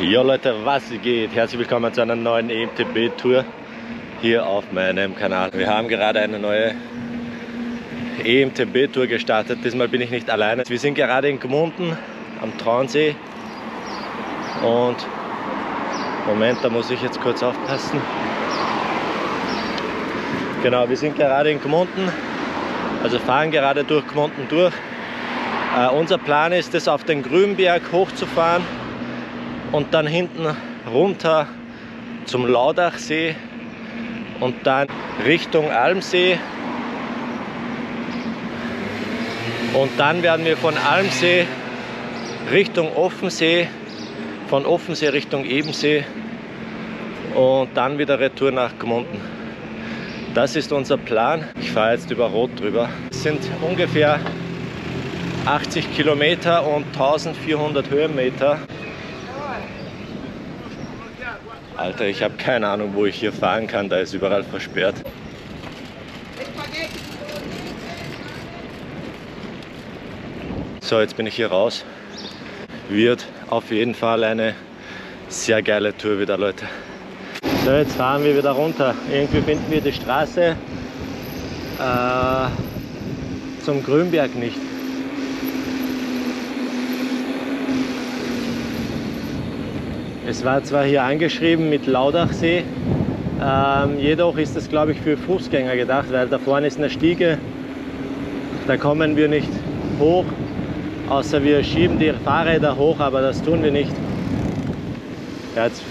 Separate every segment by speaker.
Speaker 1: Ja Leute, was geht? Herzlich willkommen zu einer neuen EMTB-Tour hier auf meinem Kanal. Wir haben gerade eine neue EMTB-Tour gestartet. Diesmal bin ich nicht alleine. Wir sind gerade in Gmunden am Traunsee und Moment, da muss ich jetzt kurz aufpassen. Genau, wir sind gerade in Gmunden, also fahren gerade durch Gmunden durch. Uh, unser Plan ist es, auf den Grünberg hochzufahren und dann hinten runter zum Laudachsee und dann Richtung Almsee. Und dann werden wir von Almsee Richtung Offensee, von Offensee Richtung Ebensee und dann wieder Retour nach Gmunden. Das ist unser Plan. Ich fahre jetzt über Rot drüber. Es sind ungefähr 80 Kilometer und 1400 Höhenmeter. Alter, ich habe keine Ahnung, wo ich hier fahren kann. Da ist überall versperrt. So, jetzt bin ich hier raus. Wird auf jeden Fall eine sehr geile Tour wieder, Leute. So, jetzt fahren wir wieder runter. Irgendwie finden wir die Straße äh, zum Grünberg nicht. Es war zwar hier angeschrieben mit Laudachsee, ähm, jedoch ist das glaube ich für Fußgänger gedacht, weil da vorne ist eine Stiege, da kommen wir nicht hoch, außer wir schieben die Fahrräder hoch, aber das tun wir nicht. Jetzt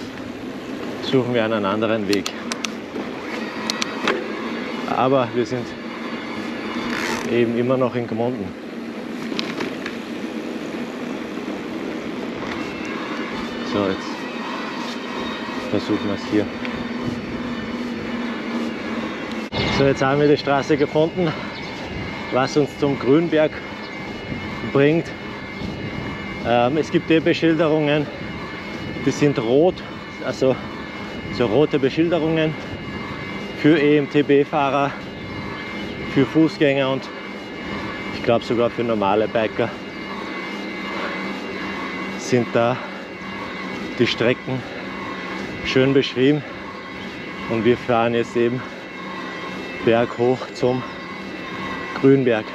Speaker 1: suchen wir einen anderen Weg. Aber wir sind eben immer noch in Gmunden. So, jetzt versuchen wir es hier. So, jetzt haben wir die Straße gefunden, was uns zum Grünberg bringt. Ähm, es gibt hier Beschilderungen, die sind rot, also so rote Beschilderungen für EMTB-Fahrer, für Fußgänger und ich glaube sogar für normale Biker sind da die Strecken schön beschrieben. Und wir fahren jetzt eben berghoch zum Grünberg.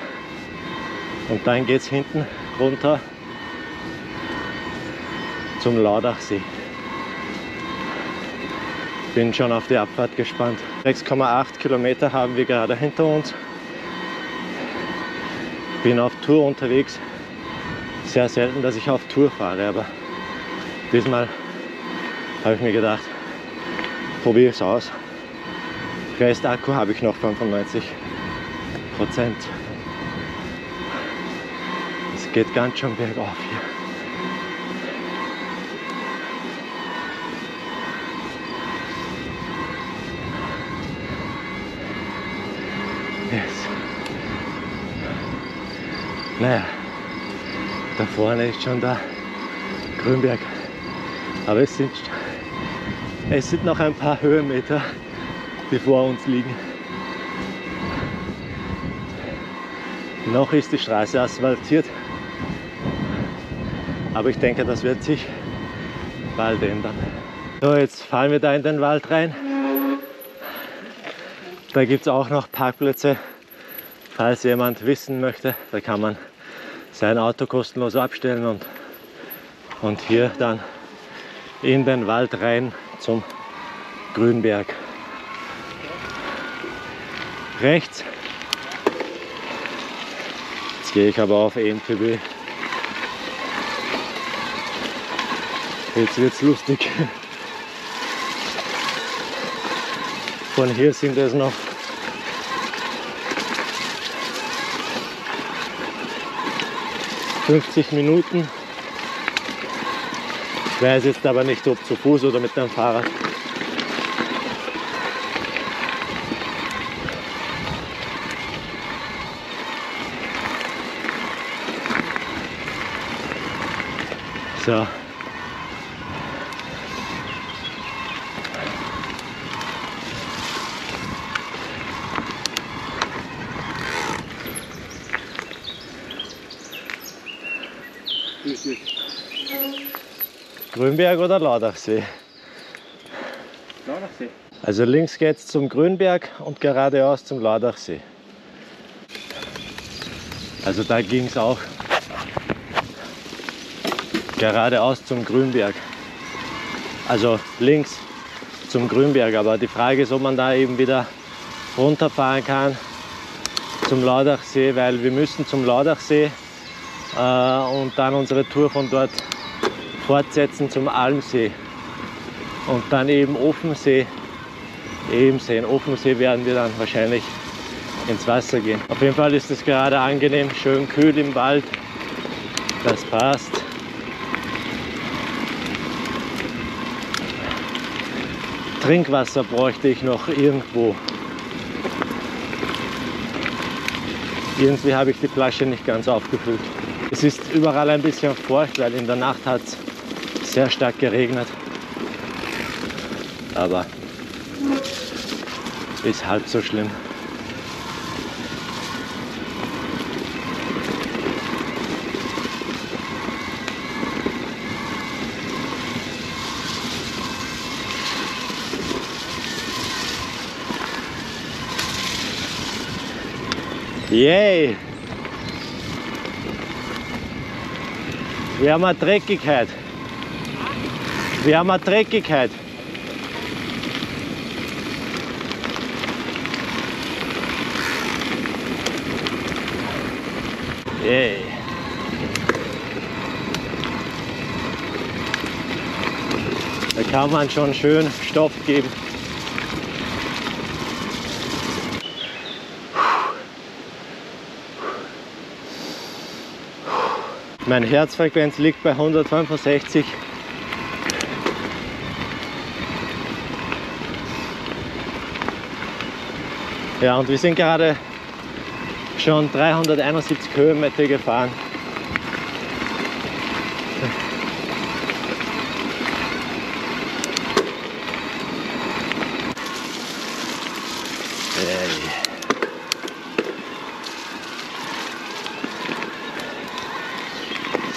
Speaker 1: Und dann geht es hinten runter zum Laudachsee. Bin schon auf die Abfahrt gespannt. 6,8 Kilometer haben wir gerade hinter uns. Bin auf Tour unterwegs. Sehr selten, dass ich auf Tour fahre, aber diesmal habe ich mir gedacht, probiere es aus. Restakku habe ich noch 95 Prozent. Es geht ganz schön bergauf hier. Naja, da vorne ist schon der Grünberg. Aber es sind es sind noch ein paar Höhenmeter, die vor uns liegen. Noch ist die Straße asphaltiert, aber ich denke, das wird sich bald ändern. So, jetzt fahren wir da in den Wald rein. Da gibt es auch noch Parkplätze, falls jemand wissen möchte. Da kann man sein Auto kostenlos abstellen und, und hier dann in den Wald rein zum Grünberg. Rechts. Jetzt gehe ich aber auf ENTB. Jetzt wird es lustig. Von hier sind es noch fünfzig Minuten ich weiß jetzt aber nicht, ob zu Fuß oder mit dem Fahrrad. So. Grünberg oder Laudachsee?
Speaker 2: Laudachsee.
Speaker 1: Also links geht's zum Grünberg und geradeaus zum Laudachsee. Also da ging es auch geradeaus zum Grünberg. Also links zum Grünberg. Aber die Frage ist, ob man da eben wieder runterfahren kann zum Laudachsee, weil wir müssen zum Laudachsee äh, und dann unsere Tour von dort fortsetzen zum Almsee und dann eben Offensee eben sehen. Offensee werden wir dann wahrscheinlich ins Wasser gehen. Auf jeden Fall ist es gerade angenehm, schön kühl im Wald. Das passt. Trinkwasser bräuchte ich noch irgendwo. Irgendwie habe ich die Flasche nicht ganz aufgefüllt. Es ist überall ein bisschen feucht, weil in der Nacht hat es sehr stark geregnet. Aber ist halb so schlimm. Yay! Wir haben eine Dreckigkeit. Wir haben eine Dreckigkeit. Yay! Da kann man schon schön Stoff geben. Mein Herzfrequenz liegt bei 165. Ja, und wir sind gerade schon 371 Höhenmeter gefahren.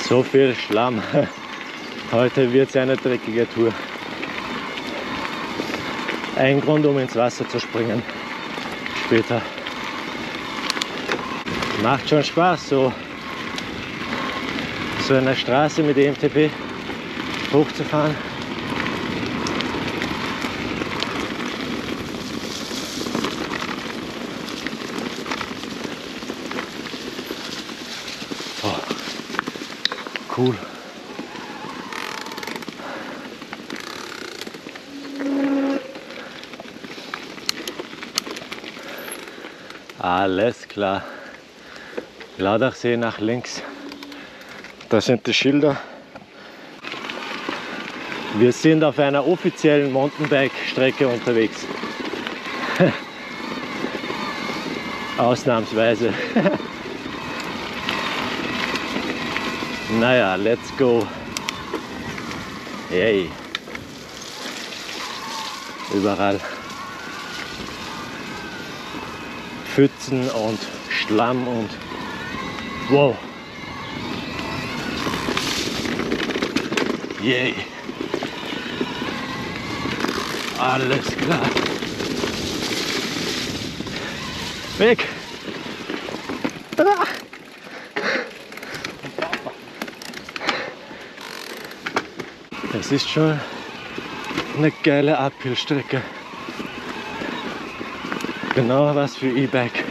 Speaker 1: So viel Schlamm. Heute wird es eine dreckige Tour. Ein Grund, um ins Wasser zu springen. Später. Macht schon Spaß, so, so eine Straße mit EMTP hochzufahren. Alles klar. Ladachsee nach links. Da sind die Schilder. Wir sind auf einer offiziellen Mountainbike-Strecke unterwegs. Ausnahmsweise. Naja, let's go. Hey. Überall Pfützen und Schlamm und wow. Yay. Alles klar. Weg. Es ist schon eine geile Uphill-Strecke. Genau was für E-Bike.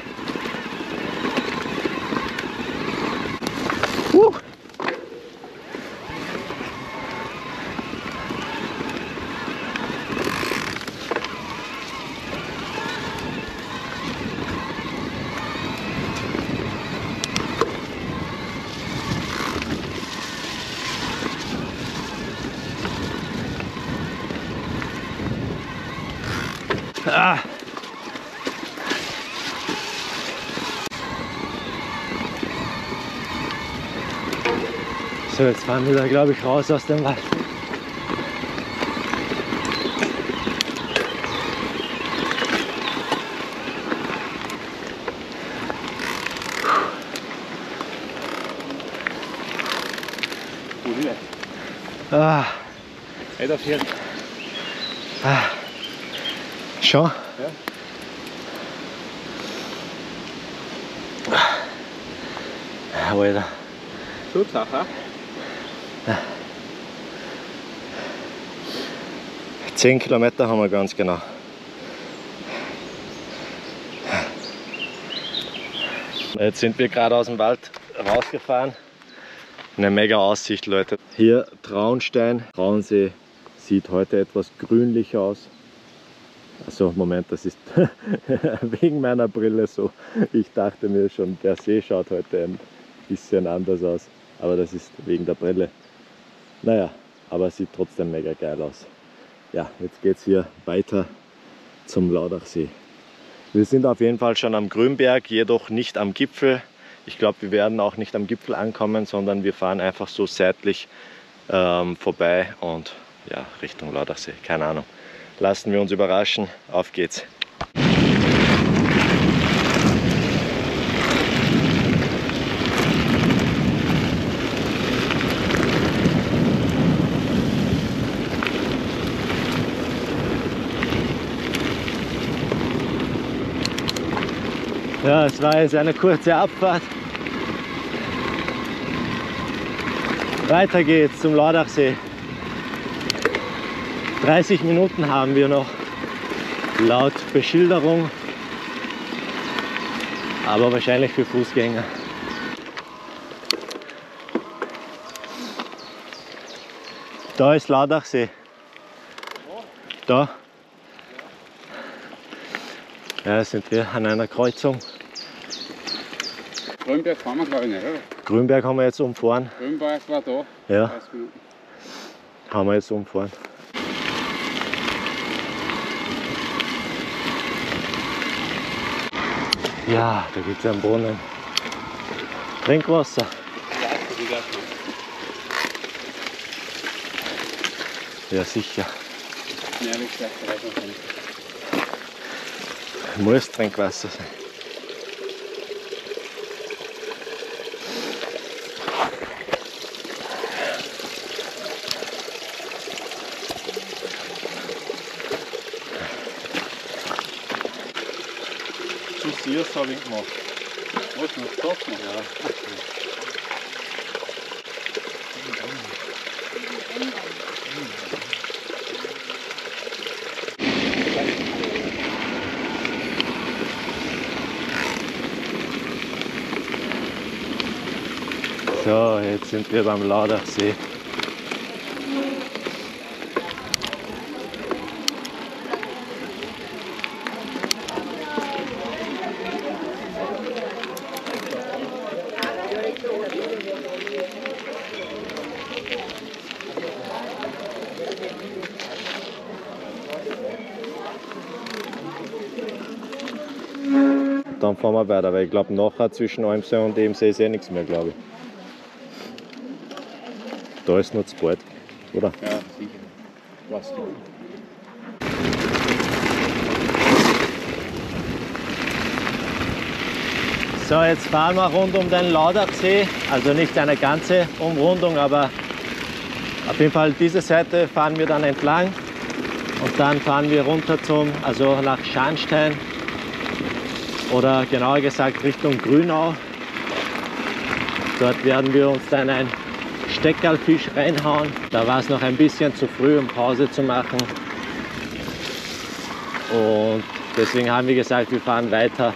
Speaker 1: Fahren wir da, glaube ich, raus aus dem Wald. Ah,
Speaker 2: Head auf Hirt.
Speaker 1: Ah. Schon?
Speaker 2: Ja.
Speaker 1: Alter.
Speaker 2: Schutzsache.
Speaker 1: 10 Kilometer haben wir ganz genau. Jetzt sind wir gerade aus dem Wald rausgefahren. Eine mega Aussicht, Leute. Hier Traunstein. Traunsee sieht heute etwas grünlicher aus. Also Moment, das ist wegen meiner Brille so. Ich dachte mir schon, der See schaut heute ein bisschen anders aus. Aber das ist wegen der Brille. Naja, aber sieht trotzdem mega geil aus. Ja, jetzt geht es hier weiter zum Laudachsee. Wir sind auf jeden Fall schon am Grünberg, jedoch nicht am Gipfel. Ich glaube, wir werden auch nicht am Gipfel ankommen, sondern wir fahren einfach so seitlich ähm, vorbei und ja, Richtung Laudachsee. Keine Ahnung. Lassen wir uns überraschen. Auf geht's. Ja, es war jetzt eine kurze Abfahrt. Weiter geht's zum Laudachsee. 30 Minuten haben wir noch laut Beschilderung, aber wahrscheinlich für Fußgänger. Da ist Laudachsee. Da. Ja, sind wir an einer Kreuzung.
Speaker 2: Grünberg fahren wir glaube ich nicht, oder?
Speaker 1: Grünberg haben wir jetzt umfahren.
Speaker 2: Grünberg war da.
Speaker 1: Ja,
Speaker 2: 30 Minuten.
Speaker 1: haben wir jetzt umfahren. Ja, da gibt es einen Brunnen. Trinkwasser.
Speaker 2: Ja,
Speaker 1: sicher. Muss Trinkwasser sein. Siers habe ich gemacht.
Speaker 2: Was noch Stoff noch?
Speaker 1: Ja. So, jetzt sind wir beim Laudachsee. Weiter, weil ich glaube, nachher zwischen Almsee und Ebensee ist eh nichts mehr, glaube ich. Da ist nur zu bald, oder?
Speaker 2: Ja, sicher. Was?
Speaker 1: So, jetzt fahren wir rund um den Laudachsee. Also nicht eine ganze Umrundung, aber auf jeden Fall diese Seite fahren wir dann entlang. Und dann fahren wir runter zum, also nach Scharnstein oder genauer gesagt Richtung Grünau. Dort werden wir uns dann ein Steckerlfisch reinhauen. Da war es noch ein bisschen zu früh, um Pause zu machen. Und deswegen haben wir gesagt, wir fahren weiter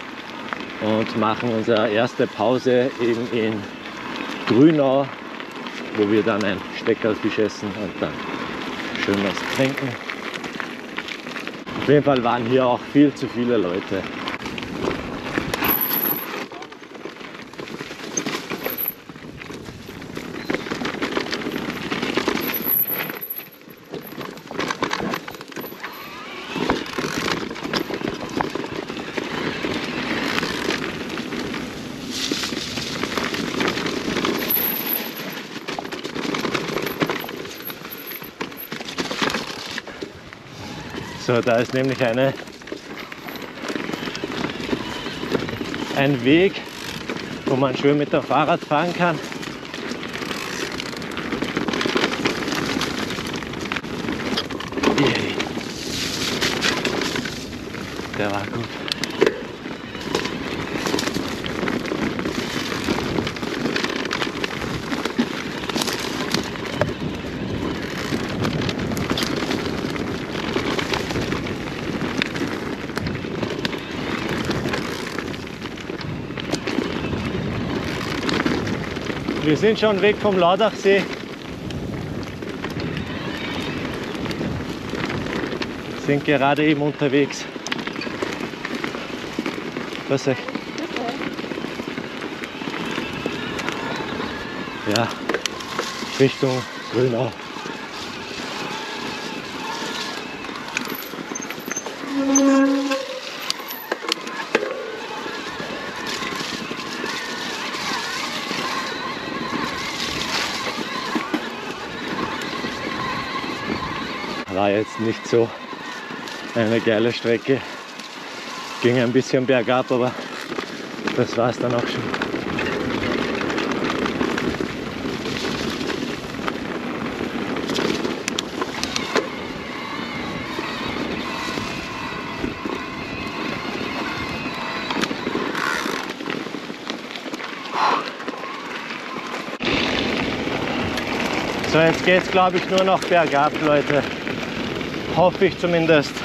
Speaker 1: und machen unsere erste Pause eben in Grünau, wo wir dann ein Steckerlfisch essen und dann schön was trinken. Auf jeden Fall waren hier auch viel zu viele Leute. Da ist nämlich eine, ein Weg, wo man schön mit dem Fahrrad fahren kann. der war gut. Wir sind schon weg vom Laudachsee. Sind gerade eben unterwegs. Was euch? Ja, Richtung Grünau. War jetzt nicht so eine geile Strecke. Ging ein bisschen bergab, aber das war es dann auch schon. So, jetzt geht es glaube ich nur noch bergab, Leute. Hoffe ich zumindest.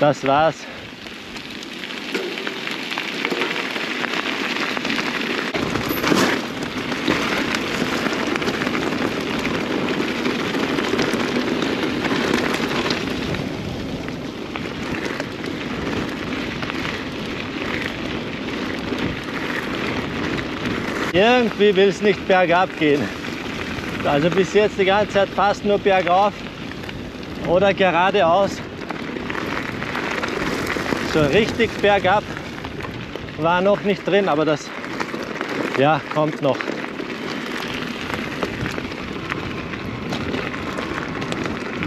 Speaker 1: Das war's. Irgendwie will es nicht bergab gehen. Also bis jetzt die ganze Zeit fast nur bergauf oder geradeaus. So richtig bergab war noch nicht drin, aber das ja, kommt noch.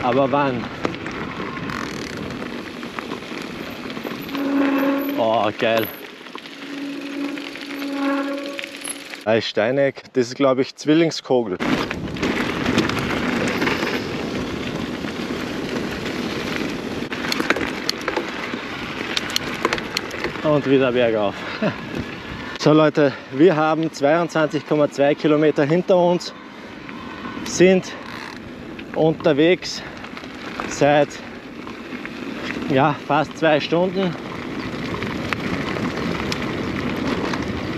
Speaker 1: Aber wann? Oh, geil. Ein Steineck, das ist glaube ich Zwillingskogel. Und wieder bergauf. So Leute, wir haben 22,2 Kilometer hinter uns, sind unterwegs seit ja, fast zwei Stunden.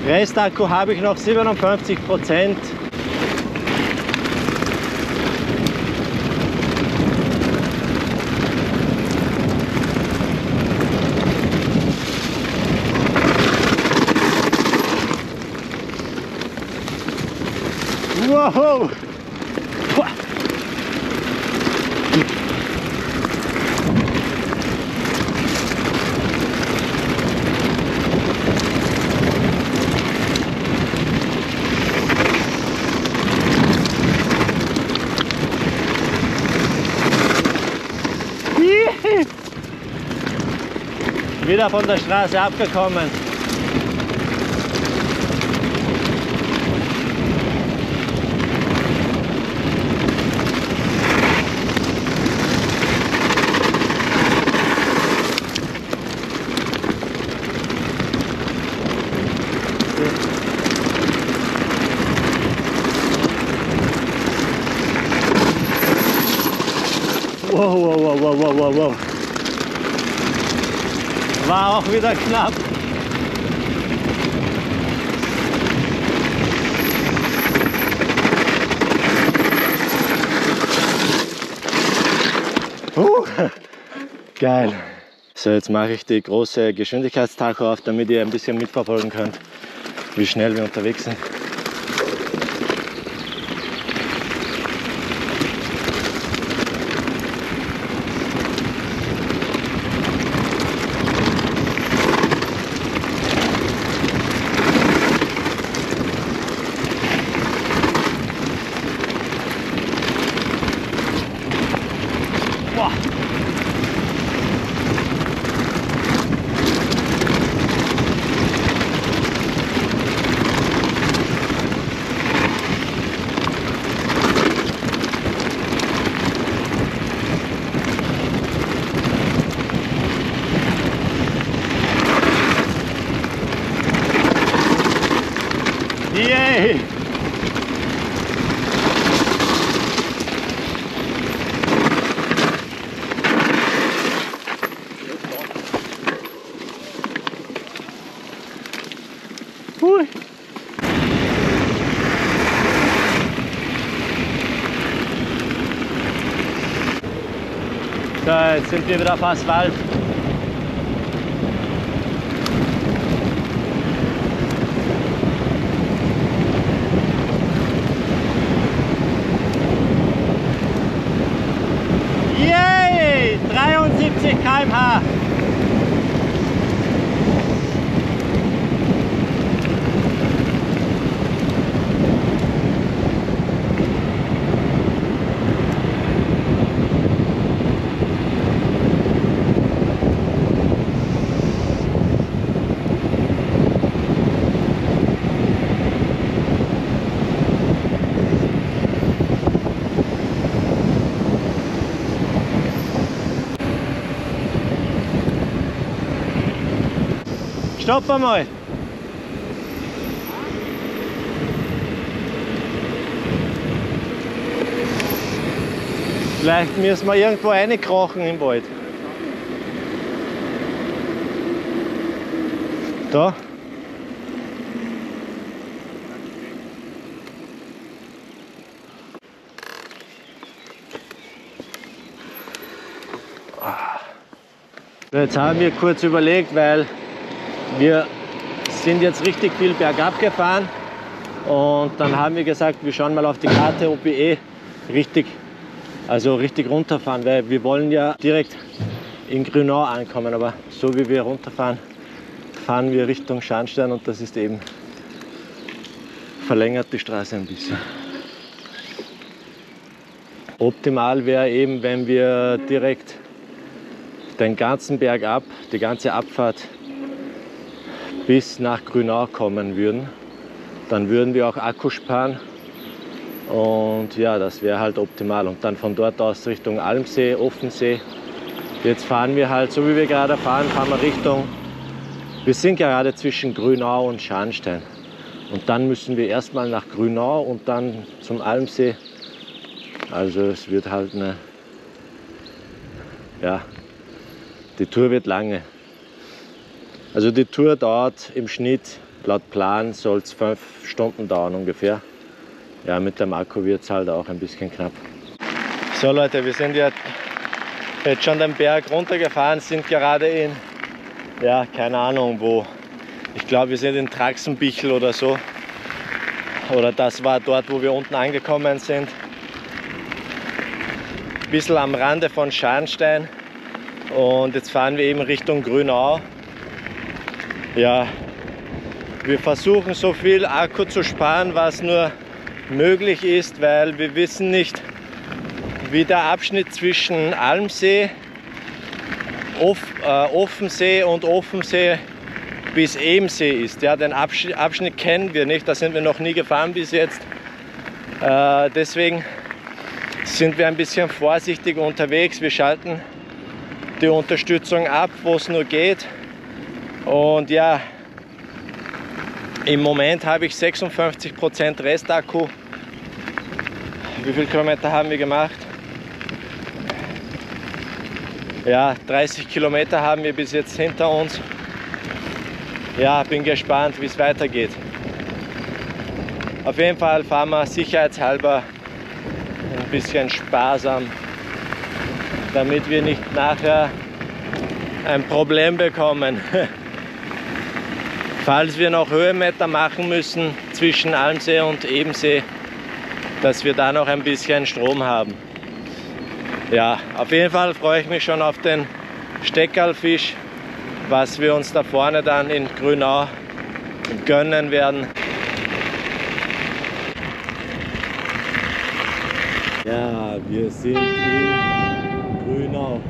Speaker 1: Restakku habe ich noch 57 Prozent. Wow! Wieder von der Straße abgekommen. Wow, wow, wow, wow, wow, wow, wow. War auch wieder knapp. Uh, geil. So, jetzt mache ich die große Geschwindigkeitstacho auf, damit ihr ein bisschen mitverfolgen könnt, wie schnell wir unterwegs sind. Boah. Yay! Hui. So, jetzt sind wir wieder auf Asphalt. Yay! 73 km/h. Stopp einmal. Vielleicht müssen wir irgendwo reinkrochen im Wald. Da. Jetzt haben wir kurz überlegt, weil wir sind jetzt richtig viel bergab gefahren und dann haben wir gesagt, wir schauen mal auf die Karte, ob wir eh richtig, also richtig runterfahren, weil wir wollen ja direkt in Grünau ankommen, aber so wie wir runterfahren, fahren wir Richtung Scharnstein und das ist eben verlängert die Straße ein bisschen. Optimal wäre eben, wenn wir direkt den ganzen Berg ab, die ganze Abfahrt bis nach Grünau kommen würden. Dann würden wir auch Akku sparen und ja, das wäre halt optimal. Und dann von dort aus Richtung Almsee, Offensee. Jetzt fahren wir halt, so wie wir gerade fahren, fahren wir Richtung, wir sind gerade zwischen Grünau und Scharnstein. Und dann müssen wir erstmal nach Grünau und dann zum Almsee. Also es wird halt eine, ja, die Tour wird lange. Also die Tour dauert im Schnitt, laut Plan soll es fünf Stunden dauern ungefähr. Ja, mit dem Akku wird es halt auch ein bisschen knapp. So Leute, wir sind jetzt, jetzt schon den Berg runtergefahren, sind gerade in, ja, keine Ahnung wo. Ich glaube, wir sind in Traxenbichel oder so. Oder das war dort, wo wir unten angekommen sind. Ein bisschen am Rande von Scharnstein. Und jetzt fahren wir eben Richtung Grünau. Ja, wir versuchen so viel Akku zu sparen, was nur möglich ist, weil wir wissen nicht, wie der Abschnitt zwischen Almsee, Off, äh, Offensee und Offensee bis Ebensee ist. Ja, den Abschnitt, Abschnitt kennen wir nicht, da sind wir noch nie gefahren bis jetzt. Äh, deswegen sind wir ein bisschen vorsichtig unterwegs. Wir schalten die Unterstützung ab, wo es nur geht. Und ja, im Moment habe ich 56% Restakku. Wie viele Kilometer haben wir gemacht? Ja, 30 Kilometer haben wir bis jetzt hinter uns. Ja, bin gespannt, wie es weitergeht. Auf jeden Fall fahren wir sicherheitshalber ein bisschen sparsam, damit wir nicht nachher ein Problem bekommen. falls wir noch Höhenmeter machen müssen zwischen Almsee und Ebensee, dass wir da noch ein bisschen Strom haben. Ja, auf jeden Fall freue ich mich schon auf den Steckerlfisch, was wir uns da vorne dann in Grünau gönnen werden. Ja, wir sind in Grünau.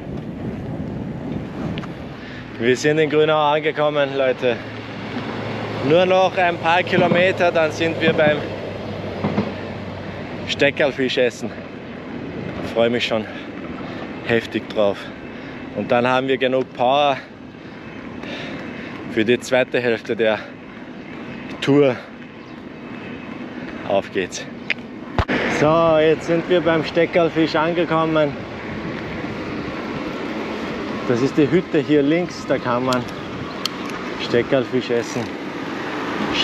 Speaker 1: Wir sind in Grünau angekommen, Leute. Nur noch ein paar Kilometer, dann sind wir beim Steckerlfisch essen. Freue mich schon heftig drauf. Und dann haben wir genug Power für die zweite Hälfte der Tour. auf geht's. So, jetzt sind wir beim Steckerlfisch angekommen. Das ist die Hütte hier links, da kann man Steckerlfisch essen.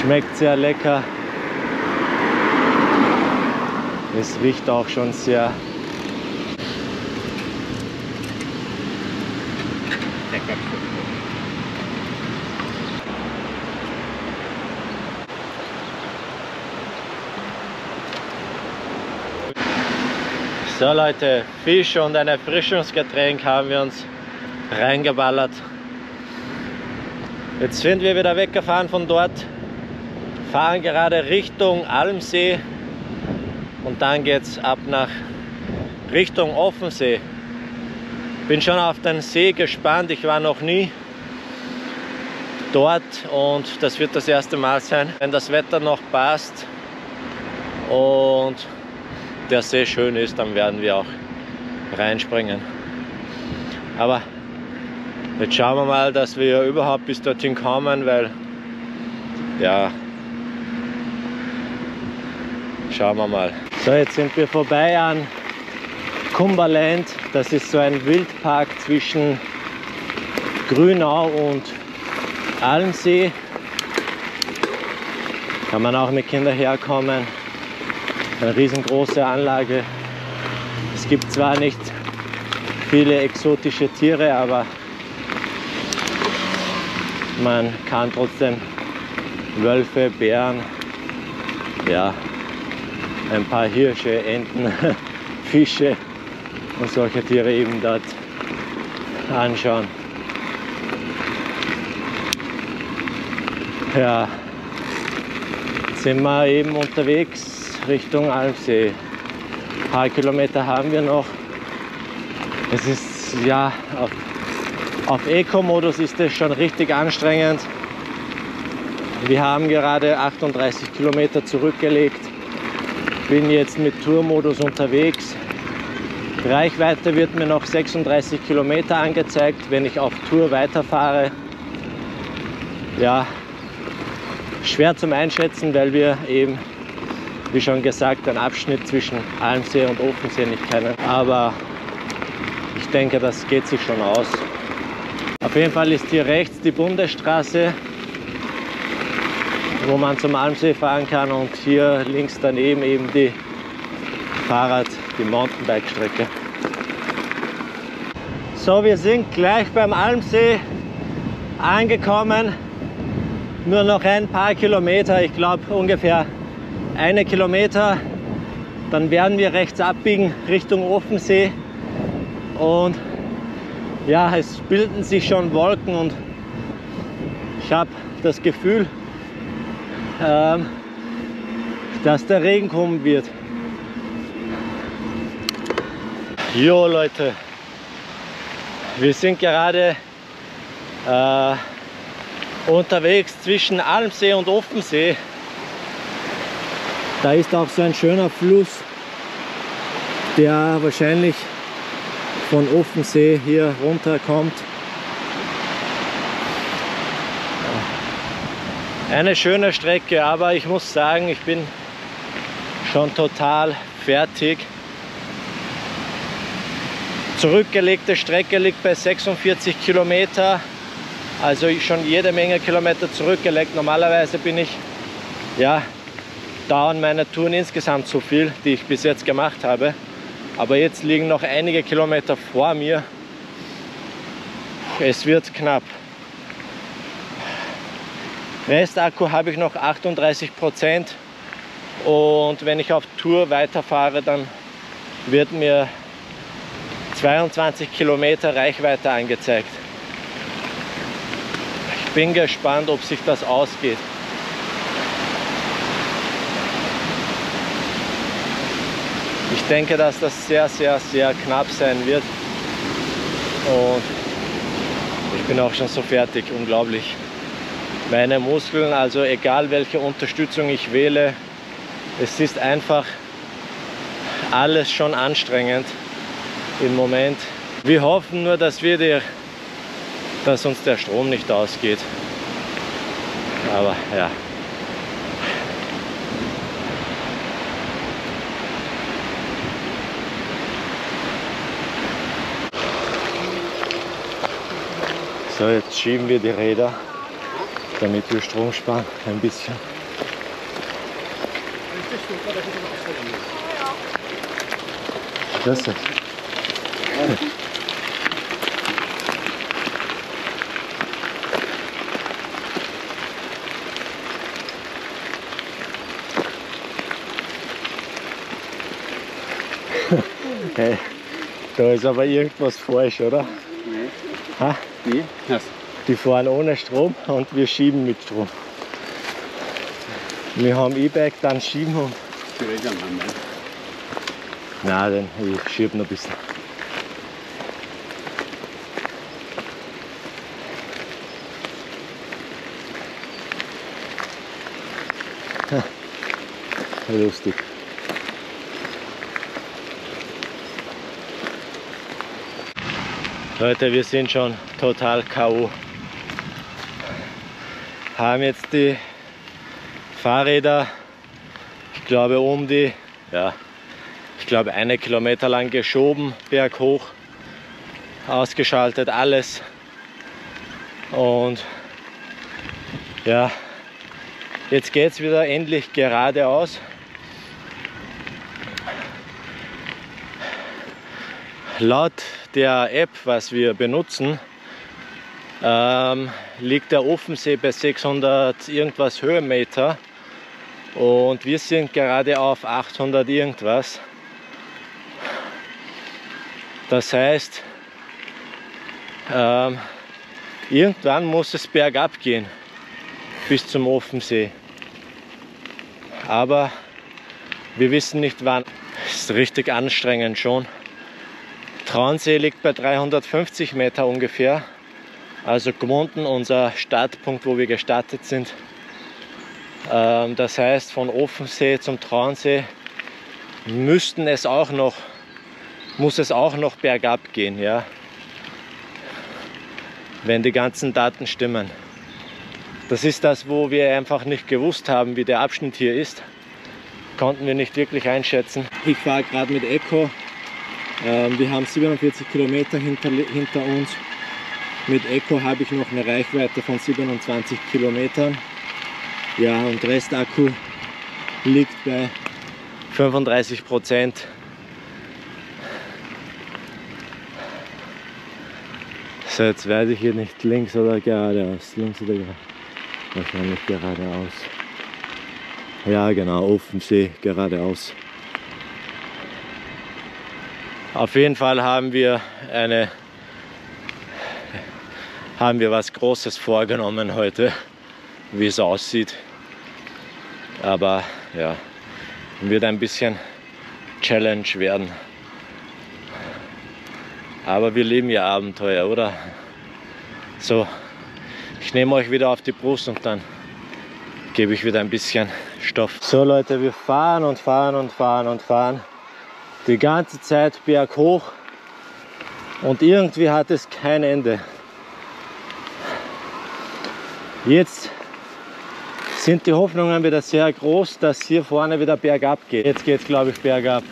Speaker 1: Schmeckt sehr lecker. Es riecht auch schon sehr So Leute, Fisch und ein Erfrischungsgetränk haben wir uns reingeballert. Jetzt sind wir wieder weggefahren von dort, fahren gerade Richtung Almsee und dann geht es ab nach Richtung Offensee. Bin schon auf den See gespannt, ich war noch nie dort und das wird das erste Mal sein, wenn das Wetter noch passt und der See schön ist, dann werden wir auch reinspringen. Aber jetzt schauen wir mal, dass wir überhaupt bis dorthin kommen, weil ja, schauen wir mal. So, jetzt sind wir vorbei an Cumberland. Das ist so ein Wildpark zwischen Grünau und Almsee. Kann man auch mit Kindern herkommen eine riesengroße Anlage. Es gibt zwar nicht viele exotische Tiere, aber man kann trotzdem Wölfe, Bären, ja, ein paar Hirsche, Enten, Fische und solche Tiere eben dort anschauen. Ja, sind wir eben unterwegs Richtung Almsee. Ein paar Kilometer haben wir noch. Es ist ja auf, auf Eco-Modus ist es schon richtig anstrengend. Wir haben gerade 38 Kilometer zurückgelegt. Bin jetzt mit Tourmodus unterwegs. Reichweite wird mir noch 36 Kilometer angezeigt, wenn ich auf Tour weiterfahre. Ja, schwer zum Einschätzen, weil wir eben wie schon gesagt, einen Abschnitt zwischen Almsee und Ofensee nicht kennen. Aber ich denke, das geht sich schon aus. Auf jeden Fall ist hier rechts die Bundesstraße, wo man zum Almsee fahren kann und hier links daneben eben die Fahrrad-, die Mountainbike-Strecke. So, wir sind gleich beim Almsee angekommen. Nur noch ein paar Kilometer, ich glaube ungefähr eine Kilometer, dann werden wir rechts abbiegen Richtung Offensee und ja, es bilden sich schon Wolken und ich habe das Gefühl, ähm, dass der Regen kommen wird. Jo Leute, wir sind gerade äh, unterwegs zwischen Almsee und Offensee. Da ist auch so ein schöner Fluss, der wahrscheinlich von Offensee hier runterkommt. Eine schöne Strecke, aber ich muss sagen, ich bin schon total fertig. Zurückgelegte Strecke liegt bei 46 Kilometer, also schon jede Menge Kilometer zurückgelegt. Normalerweise bin ich ja dauern meine Touren insgesamt so viel, die ich bis jetzt gemacht habe. Aber jetzt liegen noch einige Kilometer vor mir. Es wird knapp. Restakku habe ich noch 38 Prozent und wenn ich auf Tour weiterfahre, dann wird mir 22 Kilometer Reichweite angezeigt. Ich bin gespannt, ob sich das ausgeht. Ich denke, dass das sehr, sehr, sehr knapp sein wird. Und ich bin auch schon so fertig, unglaublich meine Muskeln. Also egal welche Unterstützung ich wähle, es ist einfach alles schon anstrengend im Moment. Wir hoffen nur, dass, wir dir, dass uns der Strom nicht ausgeht. Aber ja. So, jetzt schieben wir die Räder damit wir Strom sparen, ein bisschen. Das ist. Hey, da ist aber irgendwas falsch, oder?
Speaker 2: Nee.
Speaker 1: Ha?
Speaker 2: Nee? Was?
Speaker 1: Die fahren ohne Strom und wir schieben mit Strom. Wir haben E-Bike, dann schieben und.
Speaker 2: Die Regeln haben wir.
Speaker 1: Nein, den, ich schiebe noch ein bisschen. Lustig. Leute, wir sind schon total K.O. Haben jetzt die Fahrräder, ich glaube um die, ja, ich glaube eine Kilometer lang geschoben, berghoch, ausgeschaltet, alles. Und ja, jetzt geht es wieder endlich geradeaus. Laut der App, was wir benutzen, ähm, liegt der Offensee bei 600 irgendwas Höhenmeter und wir sind gerade auf 800 irgendwas. Das heißt, ähm, irgendwann muss es bergab gehen bis zum Offensee. Aber wir wissen nicht wann. Ist richtig anstrengend schon. Traunsee liegt bei 350 Meter ungefähr. Also Gmunden, unser Startpunkt, wo wir gestartet sind. Ähm, das heißt, von Offensee zum Traunsee müssten es auch noch, muss es auch noch bergab gehen, ja. Wenn die ganzen Daten stimmen. Das ist das, wo wir einfach nicht gewusst haben, wie der Abschnitt hier ist. Konnten wir nicht wirklich einschätzen. Ich fahre gerade mit Echo ähm, wir haben 47 Kilometer hinter, hinter uns. Mit Eco habe ich noch eine Reichweite von 27 Kilometern. Ja, und Restakku liegt bei 35 Prozent. So, jetzt weiß ich hier nicht links oder geradeaus. Links oder geradeaus. Wahrscheinlich geradeaus. Ja, genau, Offensee geradeaus. Auf jeden Fall haben wir eine haben wir was Großes vorgenommen heute, wie es aussieht. Aber ja, wird ein bisschen Challenge werden. Aber wir lieben ja Abenteuer, oder? So, ich nehme euch wieder auf die Brust und dann gebe ich wieder ein bisschen Stoff. So Leute, wir fahren und fahren und fahren und fahren die ganze Zeit berghoch und irgendwie hat es kein Ende. Jetzt sind die Hoffnungen wieder sehr groß, dass hier vorne wieder bergab geht. Jetzt geht es glaube ich bergab.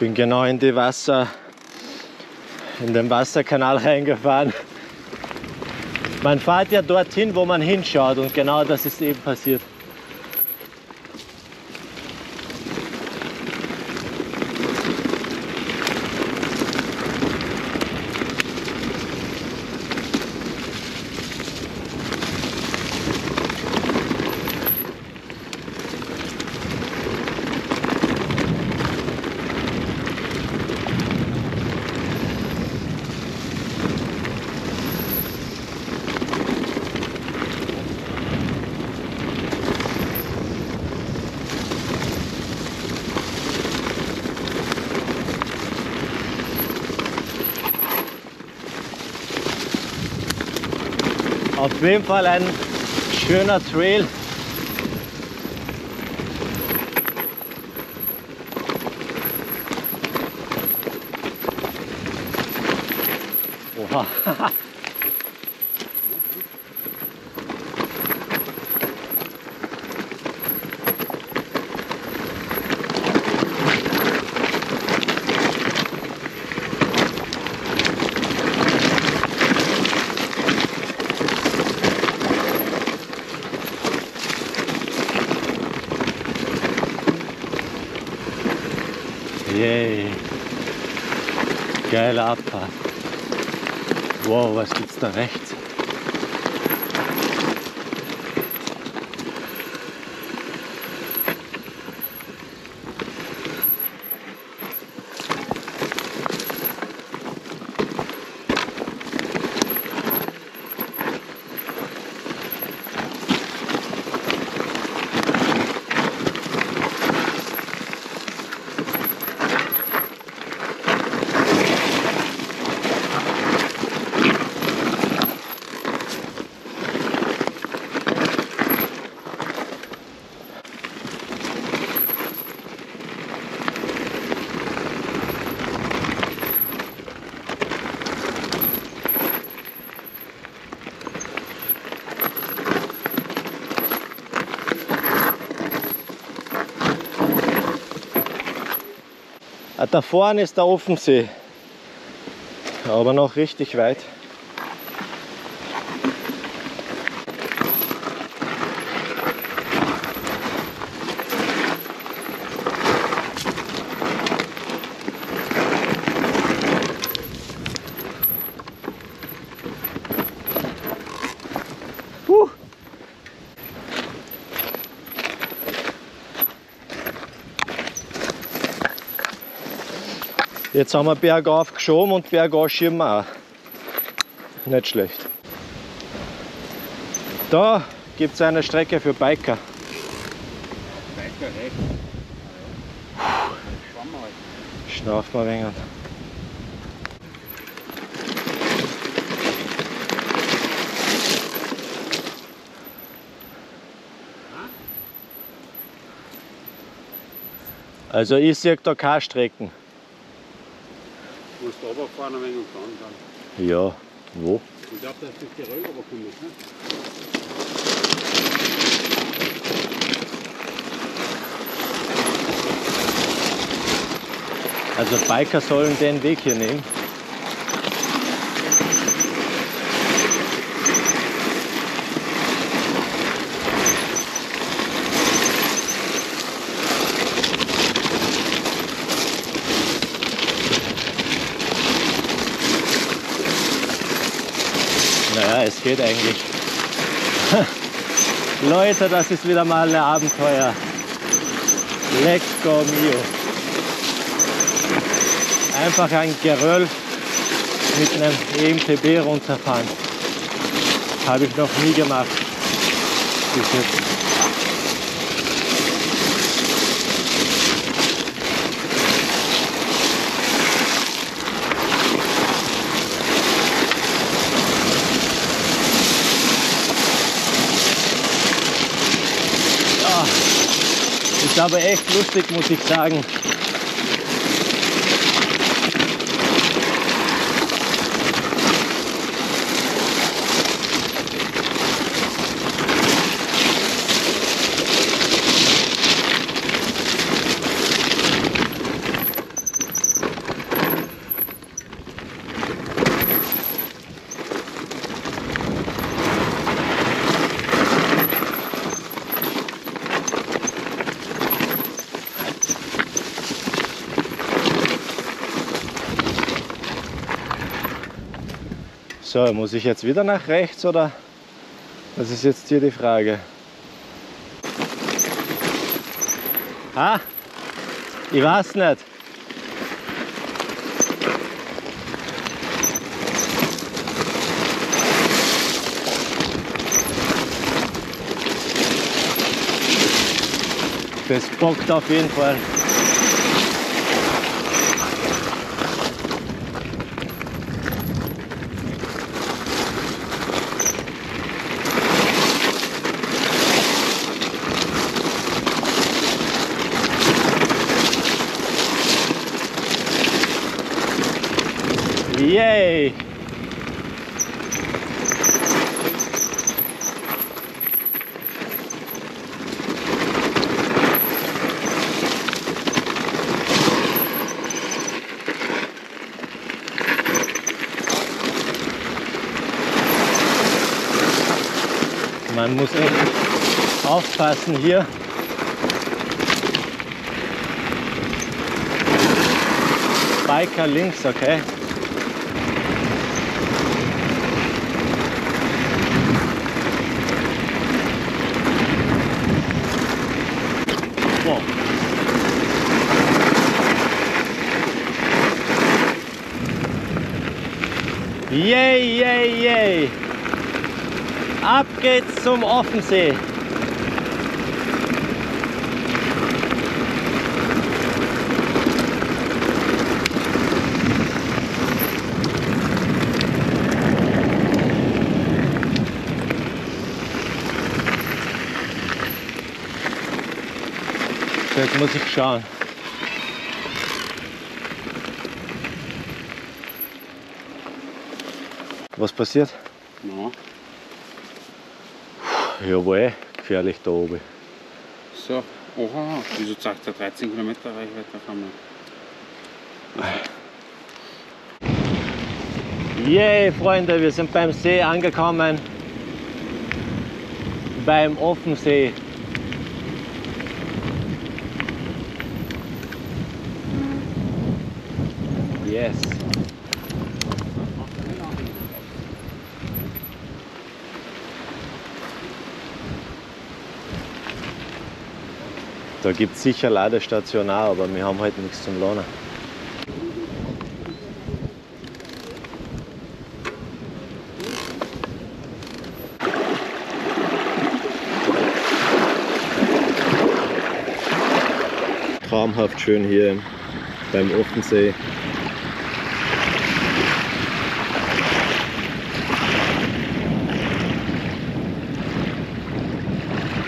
Speaker 1: Bin genau in die Wasser, in den Wasserkanal reingefahren. Man fährt ja dorthin, wo man hinschaut und genau das ist eben passiert. Auf jeden Fall ein schöner Trail. Oha. Yay. Geile Abfahrt. Wow, was gibt's da rechts? Da vorne ist der Offensee. Aber noch richtig weit. Jetzt haben wir bergauf geschoben und bergauf schieben wir auch. Nicht schlecht. Da gibt es eine Strecke für Biker.
Speaker 2: Wir halt.
Speaker 1: Schnaufen wir ein wenig. Also ich sehe da keine Strecken.
Speaker 2: Du musst runterfahren ein wenig und dann dann.
Speaker 1: Ja, wo?
Speaker 2: Ich glaube, dass das Tirol runterkommt. Ne?
Speaker 1: Also Biker sollen den Weg hier nehmen. Naja, es geht eigentlich. Leute, das ist wieder mal ein Abenteuer. Let's go mio. Einfach ein Geröll mit einem EMTB runterfahren. Habe ich noch nie gemacht. Bis jetzt. Ja, ist aber echt lustig, muss ich sagen. So, muss ich jetzt wieder nach rechts oder? Das ist jetzt hier die Frage. Ah, ich weiß nicht. Das bockt auf jeden Fall. Yay! Man muss echt aufpassen hier. Biker links, okay? Wow. Yay, yay, yay! Ab geht's zum Offensee. Jetzt muss ich schauen. Was passiert?
Speaker 2: Ja.
Speaker 1: Jawohl, gefährlich da oben.
Speaker 2: So, oha, wieso sagt er 13 Kilometer Reichweite auf einmal?
Speaker 1: Yay, Freunde, wir sind beim See angekommen. Beim Offensee. Yes. Da gibt es sicher Ladestationen auch, aber wir haben halt nichts zum Lohnen. Traumhaft schön hier beim Offensee.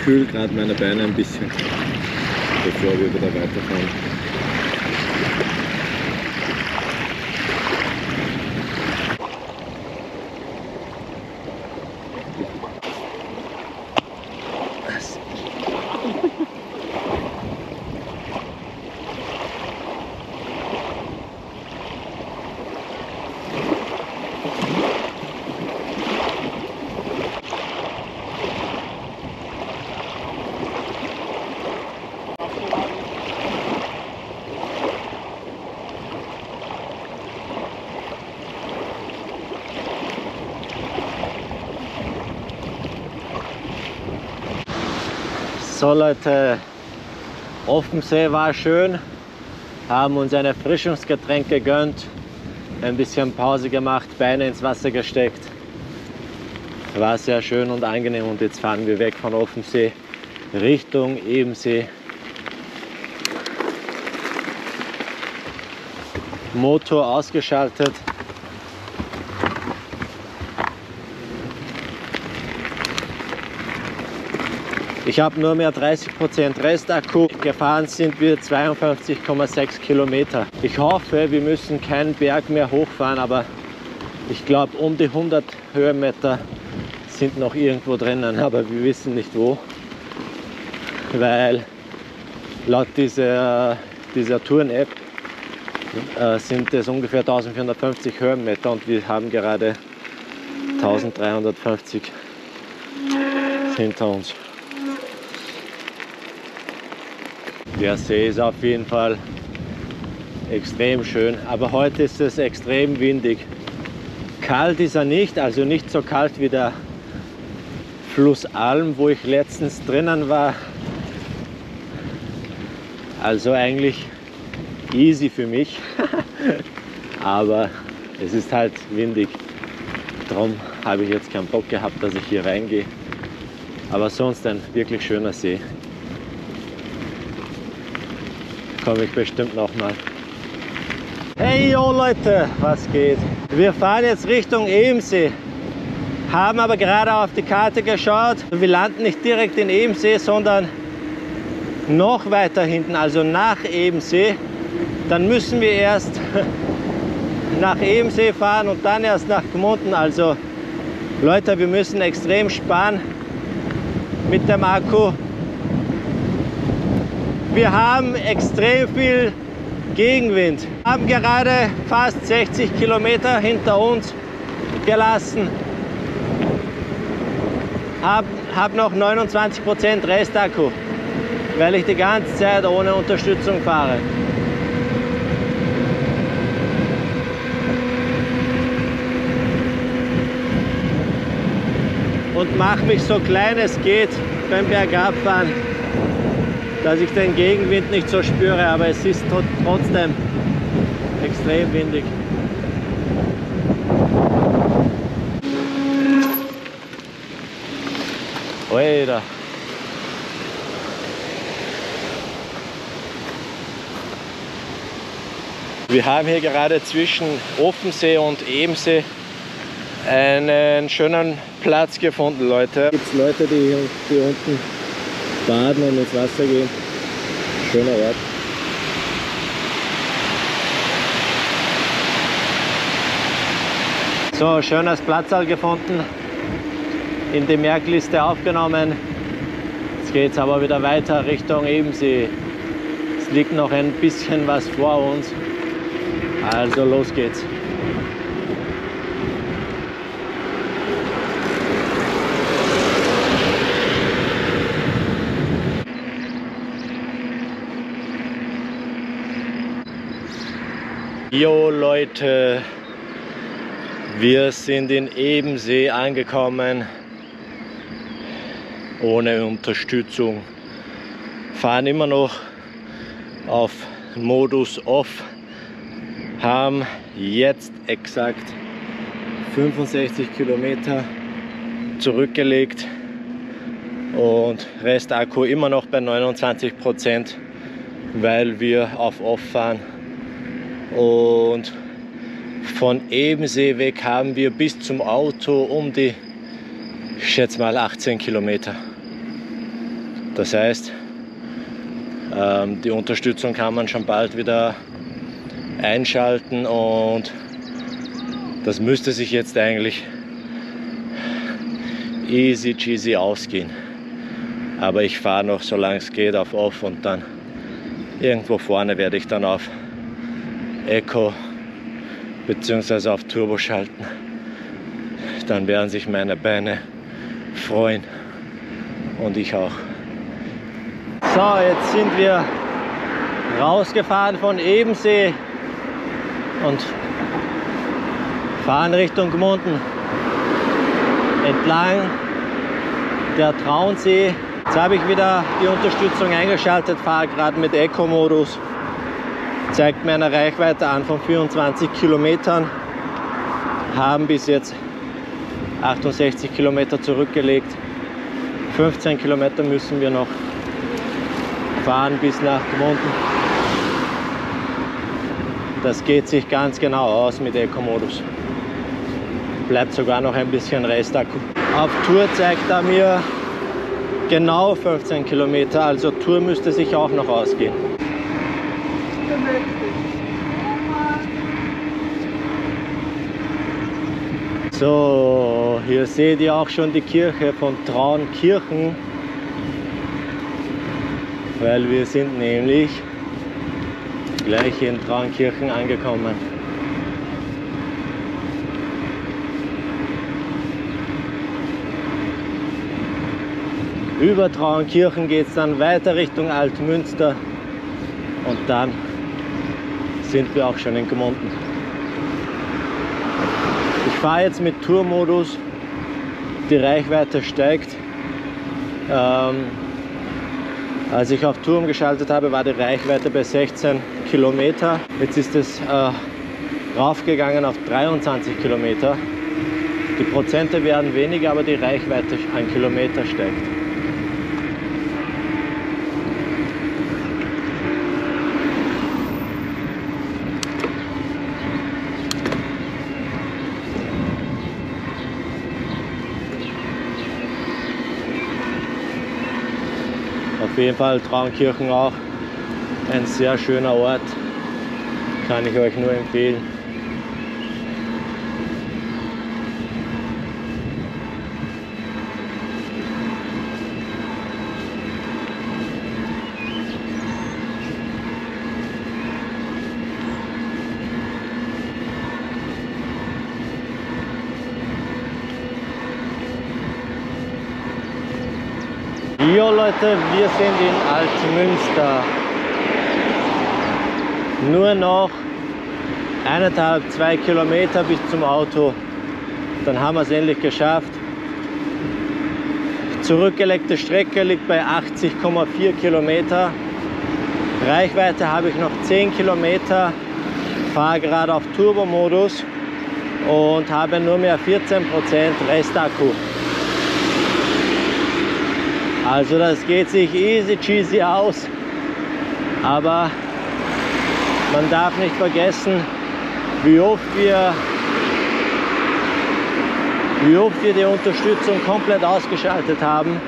Speaker 1: Kühl gerade meine Beine ein bisschen, bevor wir wieder weiterfahren. So Leute, Offensee war schön, haben uns ein Erfrischungsgetränk gegönnt, ein bisschen Pause gemacht, Beine ins Wasser gesteckt. War sehr schön und angenehm und jetzt fahren wir weg von Offensee Richtung Ebensee. Motor ausgeschaltet. Ich habe nur mehr 30% Restakku. Gefahren sind wir 52,6 Kilometer. Ich hoffe, wir müssen keinen Berg mehr hochfahren, aber ich glaube, um die 100 Höhenmeter sind noch irgendwo drinnen, aber wir wissen nicht wo. Weil laut dieser, dieser Touren-App äh, sind es ungefähr 1450 Höhenmeter und wir haben gerade 1350 hinter uns. Der See ist auf jeden Fall extrem schön, aber heute ist es extrem windig. Kalt ist er nicht, also nicht so kalt wie der Fluss Alm, wo ich letztens drinnen war. Also eigentlich easy für mich, aber es ist halt windig. Darum habe ich jetzt keinen Bock gehabt, dass ich hier reingehe. Aber sonst ein wirklich schöner See. Komme ich bestimmt noch mal. Hey yo Leute, was geht? Wir fahren jetzt Richtung Ebensee. Haben aber gerade auf die Karte geschaut. Wir landen nicht direkt in Ebensee, sondern noch weiter hinten, also nach Ebensee. Dann müssen wir erst nach Ebensee fahren und dann erst nach Gmunden. Also Leute, wir müssen extrem sparen mit dem Akku. Wir haben extrem viel Gegenwind. Wir haben gerade fast 60 Kilometer hinter uns gelassen. Hab, hab noch 29 Prozent Restakku, weil ich die ganze Zeit ohne Unterstützung fahre. Und mache mich so klein es geht beim Bergabfahren, dass ich den Gegenwind nicht so spüre, aber es ist trotzdem extrem windig. Oida. Wir haben hier gerade zwischen Offensee und Ebensee einen schönen Platz gefunden, Leute. Es gibt Leute, die hier unten baden und ins Wasser gehen. Schöner Ort. So, schönes Platzal gefunden in die Merkliste aufgenommen. Jetzt geht es aber wieder weiter Richtung Ebensee. Es liegt noch ein bisschen was vor uns. Also los geht's. Jo Leute, wir sind in Ebensee angekommen ohne Unterstützung. Fahren immer noch auf Modus Off, haben jetzt exakt 65 Kilometer zurückgelegt und Restakku immer noch bei 29 Prozent, weil wir auf Off fahren. Und von Ebensee weg haben wir bis zum Auto um die, ich schätze mal 18 Kilometer. Das heißt, ähm, die Unterstützung kann man schon bald wieder einschalten und das müsste sich jetzt eigentlich easy cheesy ausgehen. Aber ich fahre noch, solange es geht, auf Off und dann irgendwo vorne werde ich dann auf Eco bzw. auf Turbo schalten. Dann werden sich meine Beine freuen und ich auch. So, jetzt sind wir rausgefahren von Ebensee und fahren Richtung Gmunden entlang der Traunsee. Jetzt habe ich wieder die Unterstützung eingeschaltet, fahre gerade mit Eco-Modus. Zeigt mir eine Reichweite an von 24 Kilometern. Haben bis jetzt 68 Kilometer zurückgelegt. 15 Kilometer müssen wir noch fahren bis nach Gmunden. Das geht sich ganz genau aus mit Eco-Modus. Bleibt sogar noch ein bisschen Restakku. Auf Tour zeigt er mir genau 15 Kilometer, also Tour müsste sich auch noch ausgehen. So, hier seht ihr auch schon die Kirche von Traunkirchen weil wir sind nämlich gleich in Traunkirchen angekommen. Über Traunkirchen geht es dann weiter Richtung Altmünster und dann sind wir auch schon in Gmunden. Ich fahre jetzt mit Tourmodus, die Reichweite steigt. Ähm, als ich auf Turm geschaltet habe, war die Reichweite bei 16 Kilometer. Jetzt ist es äh, raufgegangen auf 23 Kilometer. Die Prozente werden weniger, aber die Reichweite an Kilometer steigt. Auf jeden Fall. Traunkirchen auch. Ein sehr schöner Ort, kann ich euch nur empfehlen. Jo Leute, wir sind in Altmünster. Nur noch eineinhalb, zwei Kilometer bis zum Auto. Dann haben wir es endlich geschafft. Zurückgelegte Strecke liegt bei 80,4 Kilometer. Reichweite habe ich noch 10 Kilometer. Fahre gerade auf Turbo-Modus und habe nur mehr 14% Restakku. Also das geht sich easy cheesy aus. Aber man darf nicht vergessen, wie oft wir wie oft wir die Unterstützung komplett ausgeschaltet haben.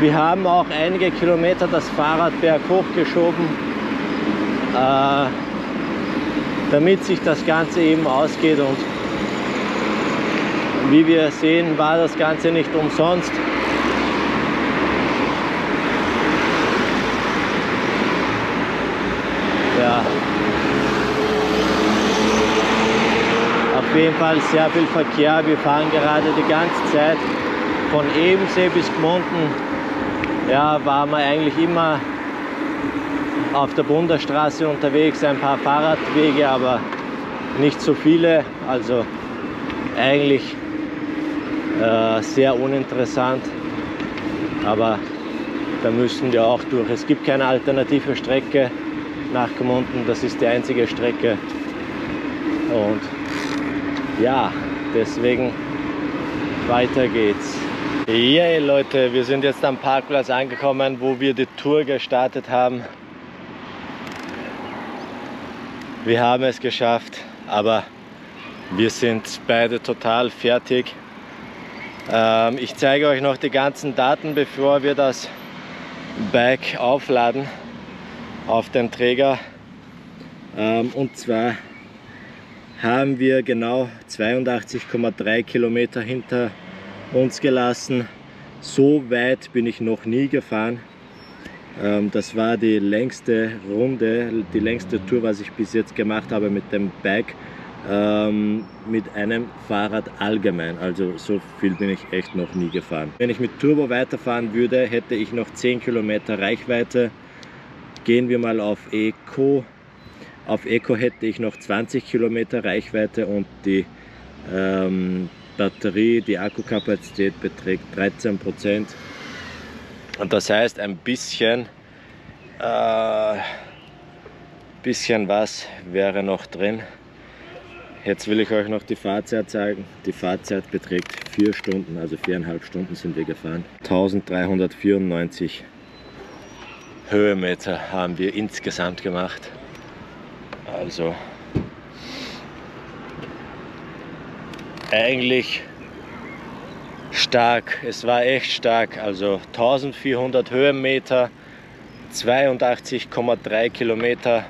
Speaker 1: Wir haben auch einige Kilometer das Fahrrad berghoch geschoben, äh, damit sich das Ganze eben ausgeht und wie wir sehen, war das Ganze nicht umsonst. Ja. Auf jeden Fall sehr viel Verkehr. Wir fahren gerade die ganze Zeit von Ebensee bis Gmunden. Ja, waren wir eigentlich immer auf der Bundesstraße unterwegs, ein paar Fahrradwege, aber nicht so viele. Also eigentlich äh, sehr uninteressant. Aber da müssen wir auch durch. Es gibt keine alternative Strecke nach Gmunden, das ist die einzige Strecke. Und ja, deswegen weiter geht's. Yay Leute, wir sind jetzt am Parkplatz angekommen, wo wir die Tour gestartet haben. Wir haben es geschafft, aber wir sind beide total fertig. Ähm, ich zeige euch noch die ganzen Daten, bevor wir das Bike aufladen auf den Träger. Ähm, und zwar haben wir genau 82,3 Kilometer hinter uns gelassen. So weit bin ich noch nie gefahren. Ähm, das war die längste Runde, die längste Tour, was ich bis jetzt gemacht habe mit dem Bike ähm, mit einem Fahrrad allgemein. Also so viel bin ich echt noch nie gefahren. Wenn ich mit Turbo weiterfahren würde, hätte ich noch 10 Kilometer Reichweite. Gehen wir mal auf Eco. Auf Eco hätte ich noch 20 Kilometer Reichweite und die ähm, Batterie, die Akkukapazität beträgt 13 Prozent. Und das heißt, ein bisschen, äh, bisschen was wäre noch drin. Jetzt will ich euch noch die Fahrzeit zeigen. Die Fahrzeit beträgt 4 Stunden, also viereinhalb Stunden sind wir gefahren. 1394 Höhenmeter haben wir insgesamt gemacht. Also eigentlich stark. Es war echt stark. Also 1400 Höhenmeter, 82,3 Kilometer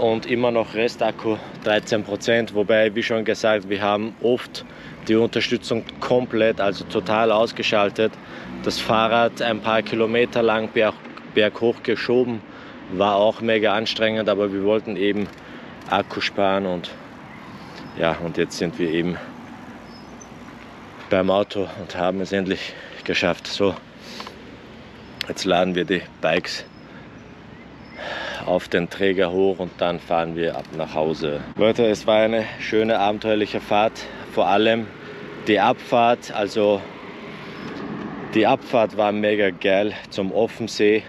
Speaker 1: und immer noch Restakku 13%, wobei wie schon gesagt, wir haben oft die Unterstützung komplett, also total ausgeschaltet. Das Fahrrad ein paar Kilometer lang berg, berghoch geschoben, war auch mega anstrengend, aber wir wollten eben Akku sparen und ja, und jetzt sind wir eben beim Auto und haben es endlich geschafft. So, jetzt laden wir die Bikes auf den Träger hoch und dann fahren wir ab nach Hause. Leute, es war eine schöne abenteuerliche Fahrt, vor allem die Abfahrt, also die Abfahrt war mega geil zum Offensee,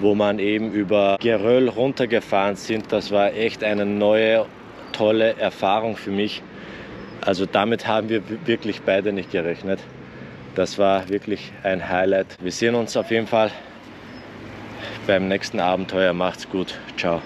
Speaker 1: wo man eben über Geröll runtergefahren sind. Das war echt eine neue, tolle Erfahrung für mich. Also damit haben wir wirklich beide nicht gerechnet. Das war wirklich ein Highlight. Wir sehen uns auf jeden Fall beim nächsten Abenteuer. Macht's gut. Ciao.